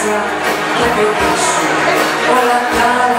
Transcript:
bellezza che avevo su, ho la cala,